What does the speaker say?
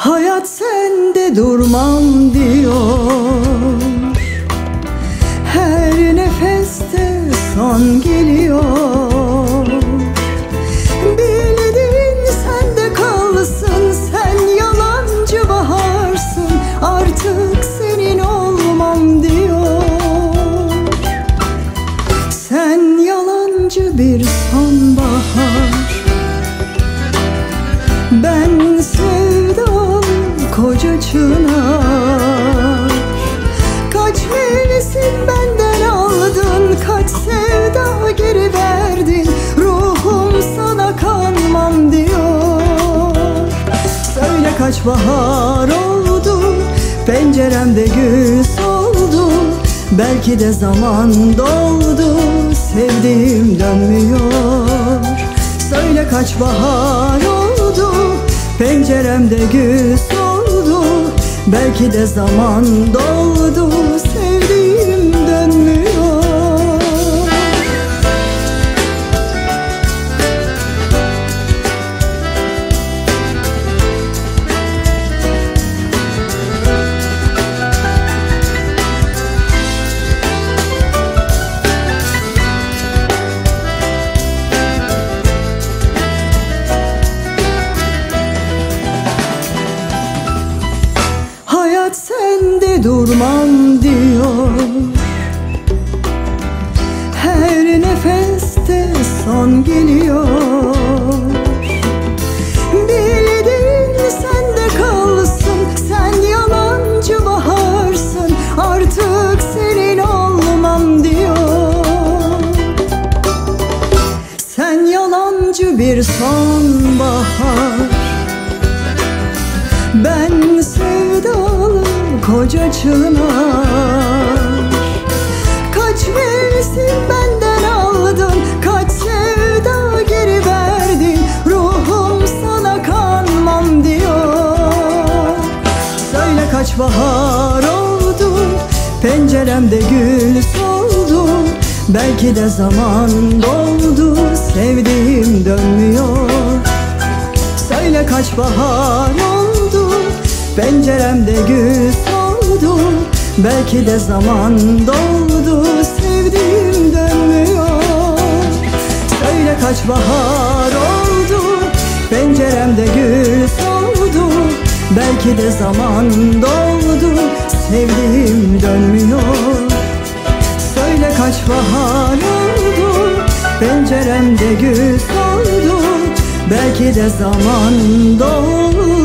Hayat sende durmam diyor. Her nefeste son geliyor. Bildiğin sende kalsın Sen yalancı baharsın. Artık senin olmam diyor. Sen yalancı bir sonbahar Kaç bahar oldu Penceremde gül soldu Belki de zaman doldu Sevdiğim dönmüyor. Söyle kaç bahar oldu Penceremde gül soldu Belki de zaman doldu durmam diyor. Her nefeste son geliyor. Bildiğin sende kalsın Sen yalancı baharsın. Artık senin olmam diyor. Sen yalancı bir sonbahar. Ben koca çınar Kaç mevsim benden aldın Kaç sevda geri verdin. Ruhum sana kanmam diyor. Söyle kaç bahar oldu Penceremde gül soldu. Belki de zaman doldu Sevdiğim dönmüyor. Söyle kaç bahar oldu Penceremde gül soldu Belki de zaman doldu Sevdiğim dönmüyor. Söyle kaç bahar oldu Penceremde gül soldu Belki de zaman doldu Sevdiğim dönmüyor. Söyle kaç bahar oldu Penceremde gül soldu Belki de zaman doldu